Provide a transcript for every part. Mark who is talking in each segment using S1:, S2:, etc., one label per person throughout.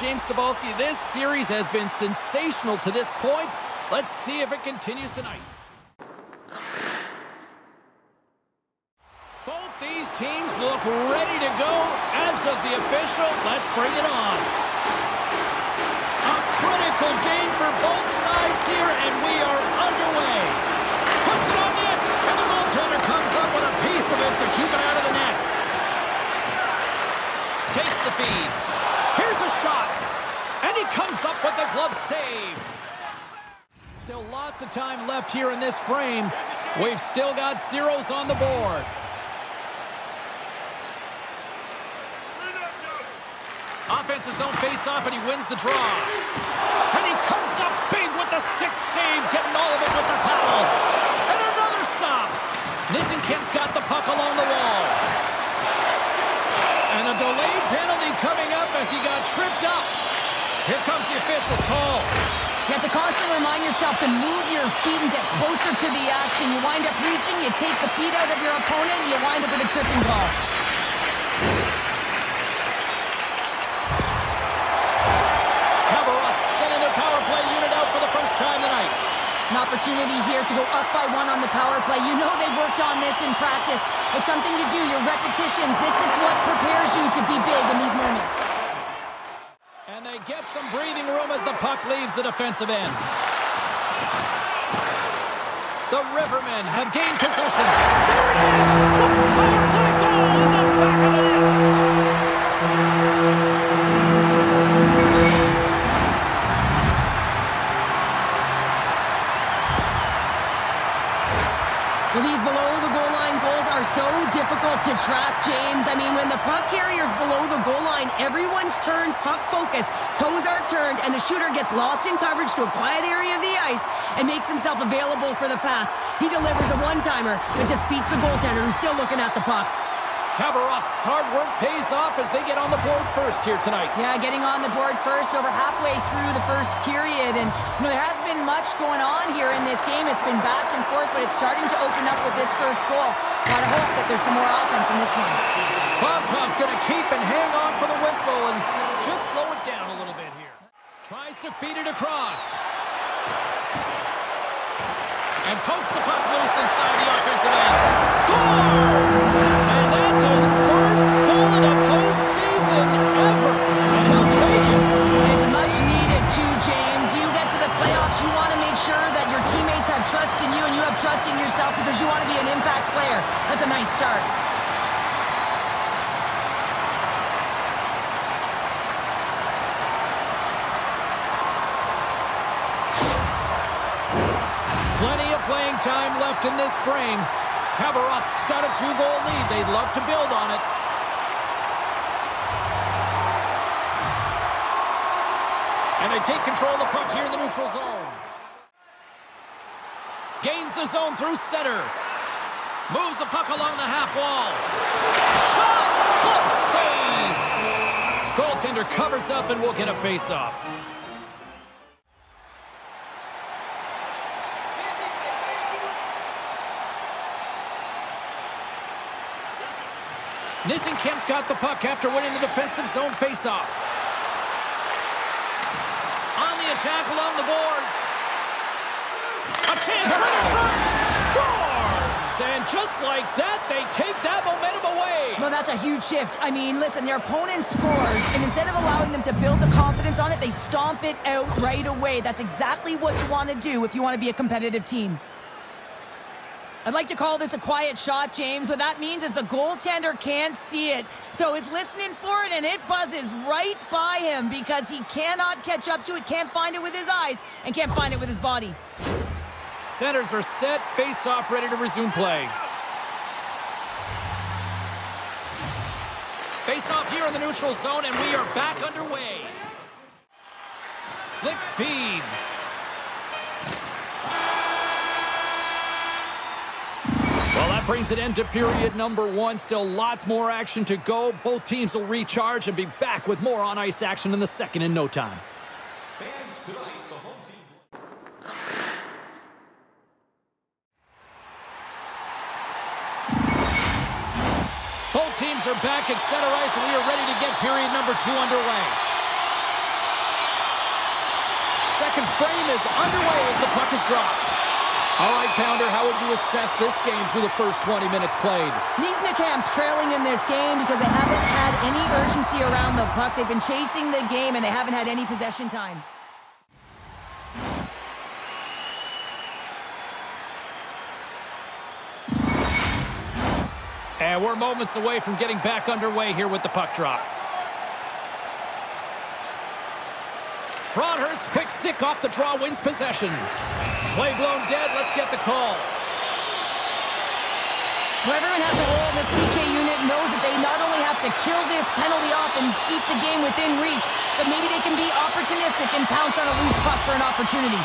S1: James Cybulski. This series has been sensational to this point. Let's see if it continues tonight. Both these teams look ready to go, as does the official. Let's bring it on. A critical game for both sides here, and we are underway. Puts it on net, and the goaltender comes up with a piece of it to keep it out of the net. Takes the feed. Here's a shot, and he comes up with the glove save. Still lots of time left here in this frame. We've still got zeros on the board. Offense his own face-off, and he wins the draw. And he comes up big with the stick save, getting all of it with the paddle. And another stop. Nizhnekamsk's got the puck along the wall. And a delayed penalty coming up as he got tripped up. Here comes the official's call.
S2: You have to constantly remind yourself to move your feet and get closer to the action. You wind up reaching, you take the feet out of your opponent, you wind up with a tripping ball.
S1: Khabarovsk sending their power play unit out for the first time tonight.
S2: An opportunity here to go up by one on the power play. You know they've worked on this in practice. It's something you do, your repetitions. This is what prepares you to be big in these moments.
S1: And they get some breathing room as the puck leaves the defensive end. The Rivermen have gained possession. There it is! The power play goal in the back of the net!
S2: Difficult to track, James. I mean, when the puck carrier's below the goal line, everyone's turned puck focus, toes are turned, and the shooter gets lost in coverage to a quiet area of the ice and makes himself available for the pass. He delivers a one-timer that just beats the goaltender who's still looking at the puck.
S1: Khabarovsk's hard work pays off as they get on the board first here tonight.
S2: Yeah, getting on the board first over halfway through the first period. And, you know, there hasn't been much going on here in this game. It's been back and forth, but it's starting to open up with this first goal. Gotta hope that there's some more offense in this one.
S1: Bobkov's going to keep and hang on for the whistle and just slow it down a little bit here. Tries to feed it across. And pokes the puck loose inside the offensive end. Scores! This frame. Khabarovsk's got a two-goal lead. They'd love to build on it. And they take control of the puck here in the neutral zone. Gains the zone through center. Moves the puck along the half wall. Shot! Glove save! Goaltender covers up and will get a face-off. Nizhnekamsk's got the puck after winning the defensive zone faceoff. On the attack along the boards. A chance for the front. Scores! And just like that, they take that momentum away.
S2: Well, that's a huge shift. I mean, listen, their opponent scores, and instead of allowing them to build the confidence on it, they stomp it out right away. That's exactly what you want to do if you want to be a competitive team. I'd like to call this a quiet shot, James. What that means is the goaltender can't see it. So he's listening for it, and it buzzes right by him because he cannot catch up to it, can't find it with his eyes, and can't find it with his body.
S1: Centers are set, face-off ready to resume play. Face-off here in the neutral zone, and we are back underway. Slick feed. Brings it into period number one. Still lots more action to go. Both teams will recharge and be back with more on-ice action in the second in no time. Both teams are back at center ice, and we are ready to get period number two underway. second frame is underway as the puck is dropped. All right, Pounder, how would you assess this game through the first 20 minutes played?
S2: These trailing in this game because they haven't had any urgency around the puck. They've been chasing the game, and they haven't had any possession time.
S1: And we're moments away from getting back underway here with the puck drop. Broadhurst, quick stick off the draw, wins possession. Play blown dead, let's get the call.
S2: Everyone has a role in this PK unit knows that they not only have to kill this penalty off and keep the game within reach, but maybe they can be opportunistic and pounce on a loose puck for an opportunity.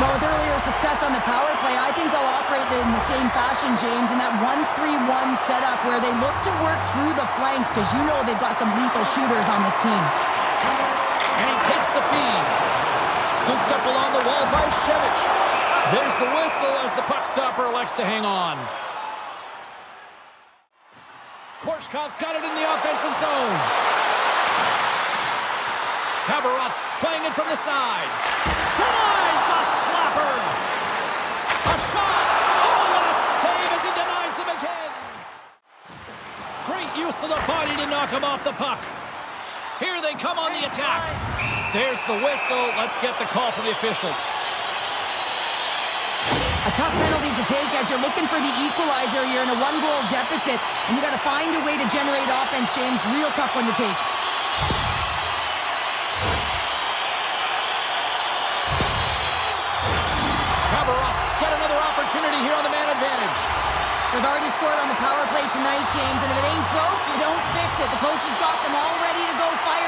S2: Well, with earlier success on the power play, I think they'll operate in the same fashion, James, in that 1-3-1 setup where they look to work through the flanks because you know they've got some lethal shooters on this team.
S1: The feed. Scooped up along the wall by Shevich. There's the whistle as the puck stopper elects to hang on. Korshkov's got it in the offensive zone. Khabarovsk's playing it from the side. Denies the slapper. A shot. Oh, what a save as he denies them again. Great use of the body to knock him off the puck. Here they come on the attack. There's the whistle. Let's get the call from the officials.
S2: A tough penalty to take as you're looking for the equalizer. You're in a one-goal deficit, and you got to find a way to generate offense, James. Real tough one to take.
S1: Khabarovsk's got another opportunity here on the man advantage.
S2: They've already scored on the power play tonight, James, and if it ain't broke, you don't fix it. The coach has got them all ready to go. They've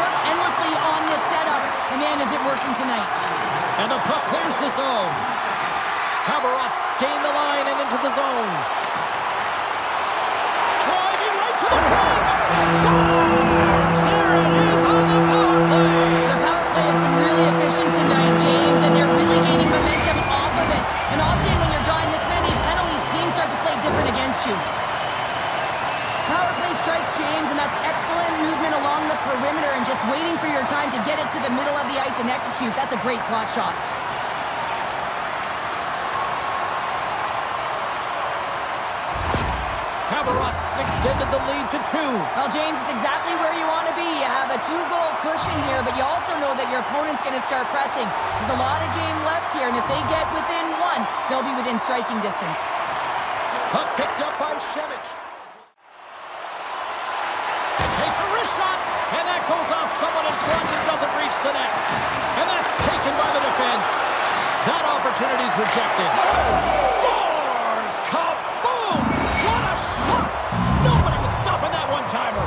S2: worked endlessly on this setup, and man, is it working tonight.
S1: And the puck clears the zone. Khabarovsk's gained the line and into the zone. Driving right to the front. Scores! There it is
S2: time to get it to the middle of the ice and execute. That's a great slot shot.
S1: Khabarovsk's extended the lead to two.
S2: Well, James, it's exactly where you want to be. You have a two-goal cushion here, but you also know that your opponent's going to start pressing. There's a lot of game left here, and if they get within one, they'll be within striking distance.
S1: Puck picked up by Shevich. Takes a wrist shot, and that goes off someone in front and doesn't reach the net. And that's taken by the defense. That opportunity is rejected. Scores! Kaboom! What a shot! Nobody was stopping that one-timer.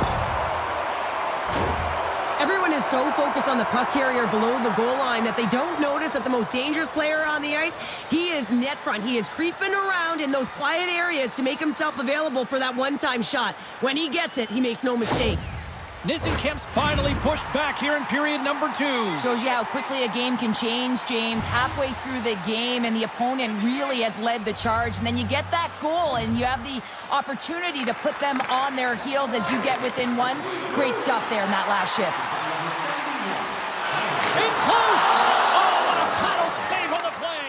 S2: Everyone is so focused on the puck carrier below the goal line that they don't notice that the most dangerous player on the ice, he is net front. He is creeping around in those quiet areas to make himself available for that one-time shot. When he gets it, he makes no mistake.
S1: Nizhnekamsk's finally pushed back here in period number two.
S2: Shows you how quickly a game can change, James. Halfway through the game, and the opponent really has led the charge. And then you get that goal, and you have the opportunity to put them on their heels as you get within one. Great stuff there in that last shift.
S1: In close! Oh, what a paddle save on the play!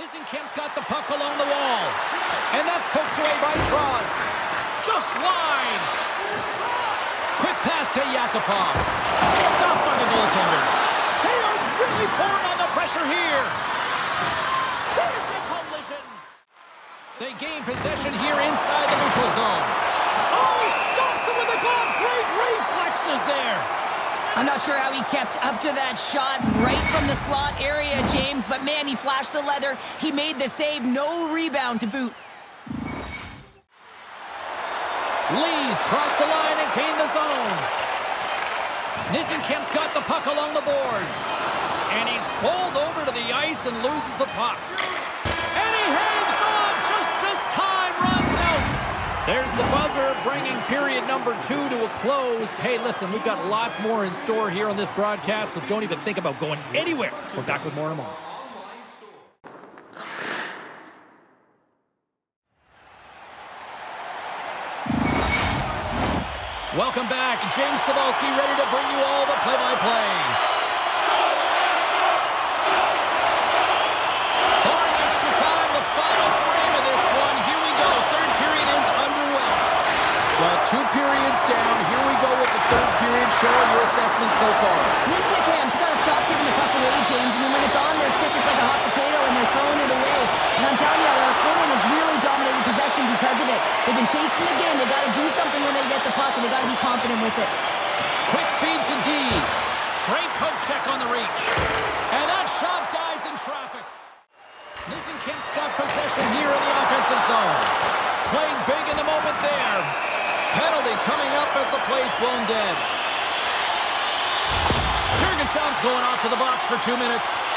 S1: Nizhnekamsk's got the puck along the wall. And that's poked away by Troz. Just line! To Yakupov. Stopped by the goaltender. They are really pouring on the pressure here. There's a collision. They gain possession here inside the neutral zone. Oh, stops him with a glove. Great reflexes there.
S2: I'm not sure how he kept up to that shot right from the slot area, James, but man, he flashed the leather. He made the save, no rebound to boot.
S1: Lee's crossed the line and gained the zone. Nizhnekamsk's got the puck along the boards. And he's pulled over to the ice and loses the puck. And he hangs on just as time runs out. There's the buzzer bringing period number two to a close. Hey, listen, we've got lots more in store here on this broadcast, so don't even think about going anywhere. We're back with more in Welcome back. James Cybulski ready to bring you all the play-by-play. Extra time, the final frame of this one. Here we go. Third period is underway. Well, two periods down. Here we go with the third period. Cheryl, your assessment so far.
S2: These McCams got to stop giving the puck away, James. I mean, when it's on their stick, it's like a hot potato, and they're throwing it away. And I'm telling you, their opponent is really dominating possession because of it. They've been chasing the game. They got to do something when they get the puck, and confident with it.
S1: Quick feed to D. Great poke check on the reach. And that shot dies in traffic. Nizhnekamsk's got possession here in the offensive zone. Playing big in the moment there. Penalty coming up as the play's blown dead. Jurgenchov's going off to the box for two minutes.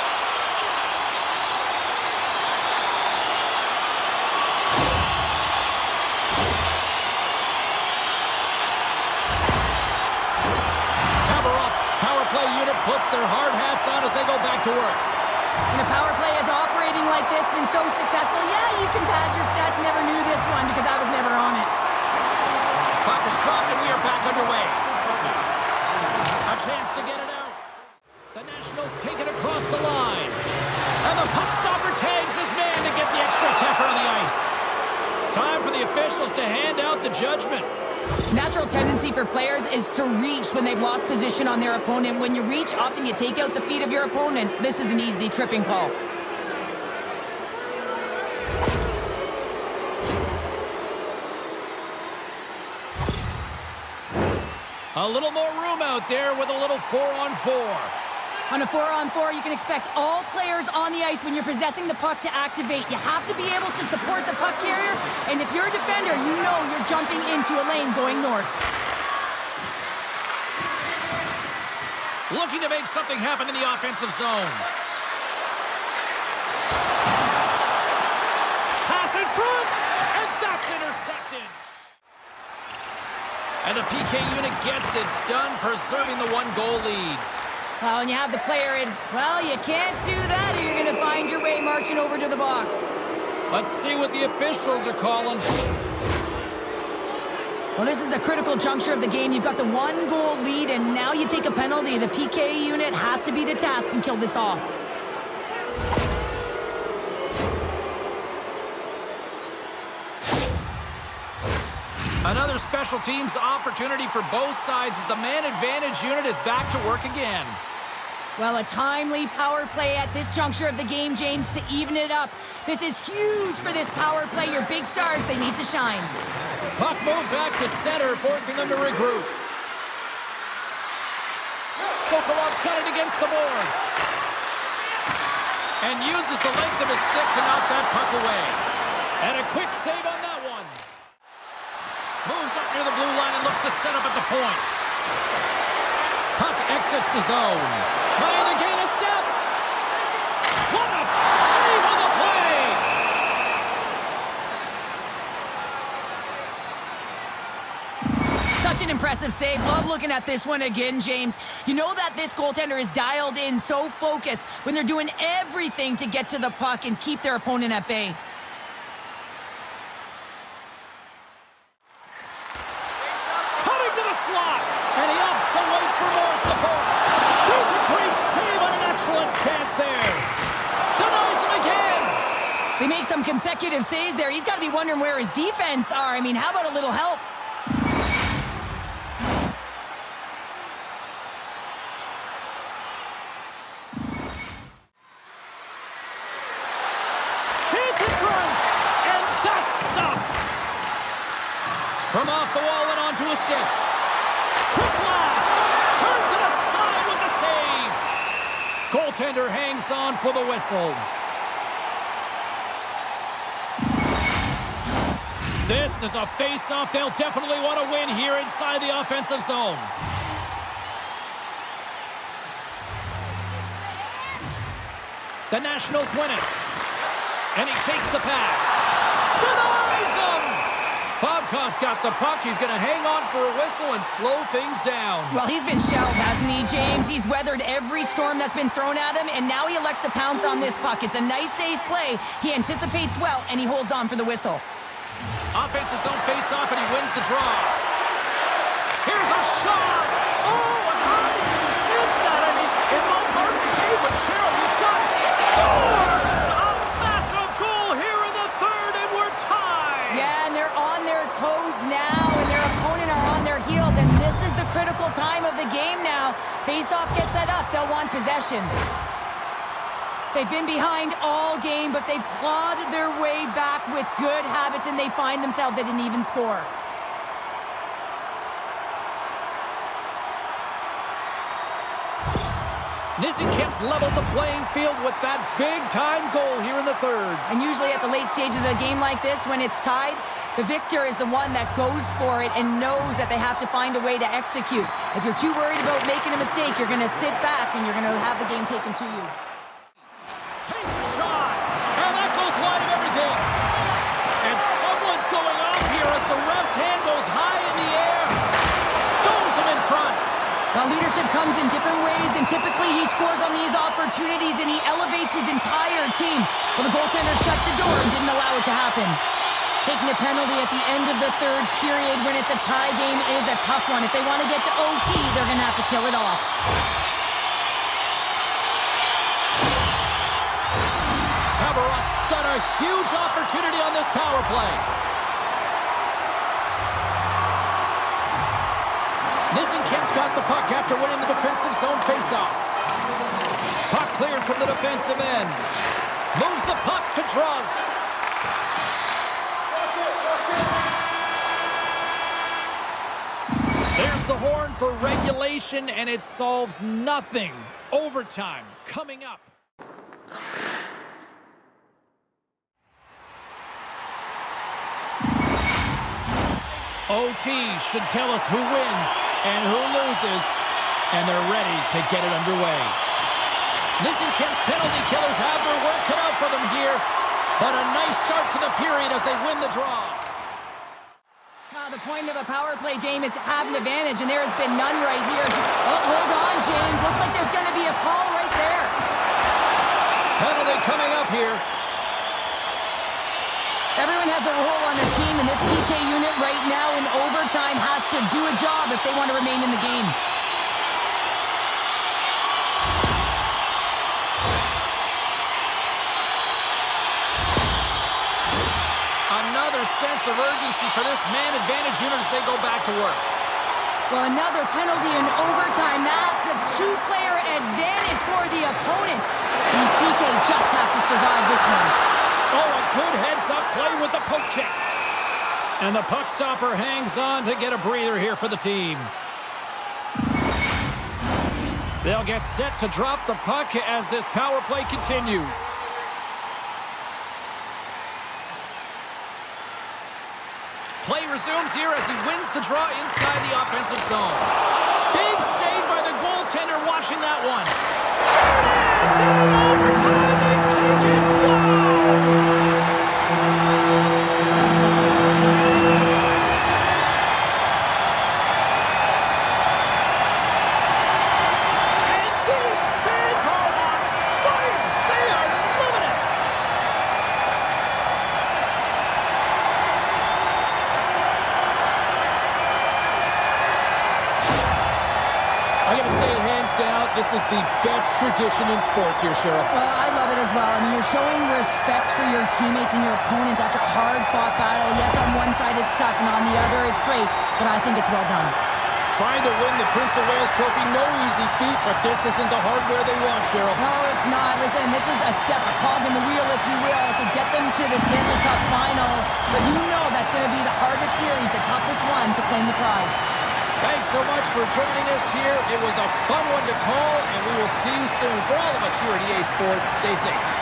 S1: Play unit puts their hard hats on as they go back to work.
S2: When a power play is operating like this, been so successful, yeah, you can pad your stats. Never knew this one because I was never on it.
S1: Puck is dropped and we are back underway. A chance to get it out. The Nationals take it across the line. And the puck stopper tags his man to get the extra attacker on the ice. Time for the officials to hand out the judgment.
S2: Natural tendency for players is to reach when they've lost position on their opponent. When you reach, often you take out the feet of your opponent. This is an easy tripping call.
S1: A little more room out there with a little four-on-four.
S2: On a four-on-four, you can expect all players on the ice when you're possessing the puck to activate. You have to be able to support the puck carrier, and if you're a defender, you know you're jumping into a lane going north.
S1: Looking to make something happen in the offensive zone. Pass in front, and that's intercepted. And the PK unit gets it done, preserving the one-goal lead.
S2: Well, and you have the player in, well, you can't do that or you're going to find your way marching over to the box.
S1: Let's see what the officials are calling.
S2: Well, this is a critical juncture of the game. You've got the one-goal lead, and now you take a penalty. The PK unit has to be to task and kill this off.
S1: Another special teams opportunity for both sides as the man advantage unit is back to work again.
S2: Well, a timely power play at this juncture of the game, James, to even it up. This is huge for this power play. Your big stars, they need to shine.
S1: Puck moved back to center, forcing them to regroup. Sokolov's got it against the boards. And uses the length of his stick to knock that puck away. And a quick save on that one. Moves up near the blue line and looks to set up at the point. Puck exits the zone. Trying to gain a step. What a save on the play!
S2: Such an impressive save. Love looking at this one again, James. You know that this goaltender is dialed in, so focused when they're doing everything to get to the puck and keep their opponent at bay.
S1: Cutting to the slot. And he to wait for more support. There's a great save on an excellent chance there. Denies him again.
S2: They make some consecutive saves there. He's got to be wondering where his defense are. I mean, how about a little help?
S1: Chance in front. And that's stopped. From off the wall and onto a stick. Quick blast. Turns it aside with the save. On for the whistle. This is a face-off they'll definitely want to win here inside the offensive zone. The Nationals win it. And he takes the pass. Denies got the puck. He's going to hang on for a whistle and slow things down.
S2: Well, he's been shelled, hasn't he, James? He's weathered every storm that's been thrown at him, and now he elects to pounce on this puck. It's a nice, safe play. He anticipates well, and he holds on for the whistle.
S1: Offensive zone face-off, and he wins the draw. Here's a shot.
S2: Possession. They've been behind all game, but they've clawed their way back with good habits, and they find themselves at an even score.
S1: Nizhnekamsk's leveled the playing field with that big-time goal here in the third.
S2: And usually at the late stages of a game like this, when it's tied, the victor is the one that goes for it and knows that they have to find a way to execute. If you're too worried about making a mistake, you're going to sit back and you're going to have the game taken to you.
S1: Takes a shot, and that goes wide of everything. And someone's going off here as the ref's hand goes high in the air. Stones him in front.
S2: Now, leadership comes in different ways, and typically he scores on these opportunities, and he elevates his entire team. Well, the goaltender shut the door and didn't allow it to happen. Taking a penalty at the end of the third period when it's a tie game is a tough one. If they want to get to OT, they're going to have to kill it off.
S1: Khabarovsk's got a huge opportunity on this power play. Nizhnekamsk's got the puck after winning the defensive zone faceoff. Puck cleared from the defensive end. Moves the puck to Droz. For regulation, and it solves nothing. Overtime coming up. OT should tell us who wins and who loses, and they're ready to get it underway. Nizhnekamsk's penalty killers have their work cut out for them here, but a nice start to the period as they win the draw.
S2: The point of a power play, James, is have an advantage, and there has been none right here. Oh, hold on, James. Looks like there's going to be a call right there.
S1: Penalty coming up here.
S2: Everyone has a role on the team, and this PK unit right now in overtime has to do a job if they want to remain in the game.
S1: Sense of urgency for this man advantage unit as they go back to work.
S2: Well, another penalty in overtime. That's a two-player advantage for the opponent. The PK just have to survive this one.
S1: Oh, a good heads-up play with the poke check. And the puck stopper hangs on to get a breather here for the team. They'll get set to drop the puck as this power play continues. Resumes here as he wins the draw inside the offensive zone. Big save by the goaltender watching that one. It is in overtime. They take it. In sports here, Cheryl.
S2: Well, I love it as well. I mean, you're showing respect for your teammates and your opponents after a hard-fought battle. Yes, on one side it's tough, and on the other it's great, but I think it's well done.
S1: Trying to win the Prince of Wales Trophy, no easy feat, but this isn't the hardware they want, Cheryl.
S2: No, it's not. Listen, this is a step, a cog in the wheel, if you will, to get them to the Stanley Cup final. But you know that's going to be the hardest series, the toughest one to claim the prize.
S1: Thanks so much for joining us here. It was a fun one to call, and we will see you soon. For all of us here at EA Sports, stay safe.